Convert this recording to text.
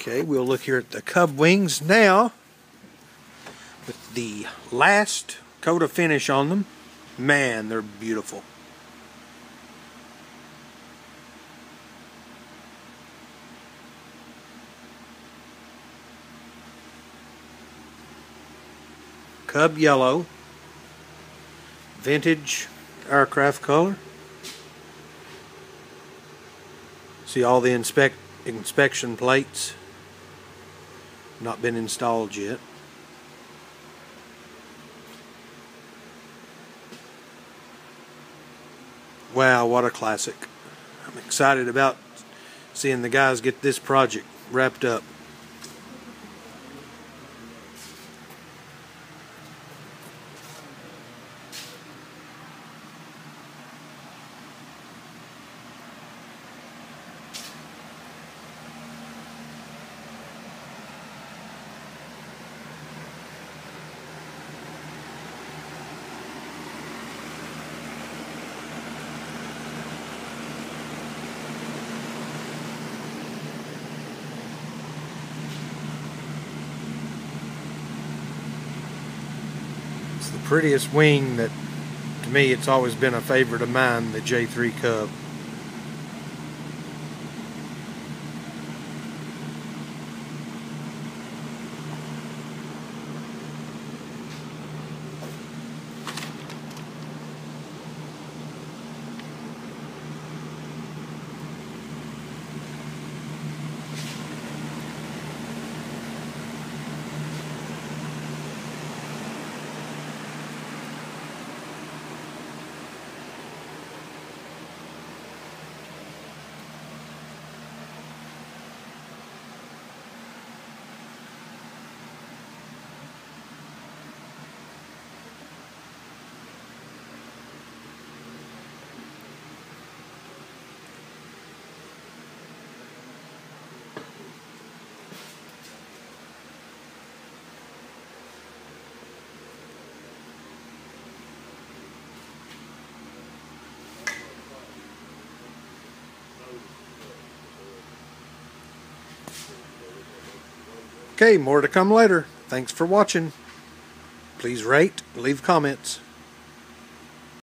Okay, we'll look here at the Cub wings now with the last coat of finish on them. Man, they're beautiful. Cub yellow, vintage aircraft color. See all the inspect inspection plates not been installed yet. Wow, what a classic. I'm excited about seeing the guys get this project wrapped up. It's the prettiest wing that, to me, it's always been a favorite of mine, the J3 Cub. Okay, more to come later. Thanks for watching. Please rate, leave comments.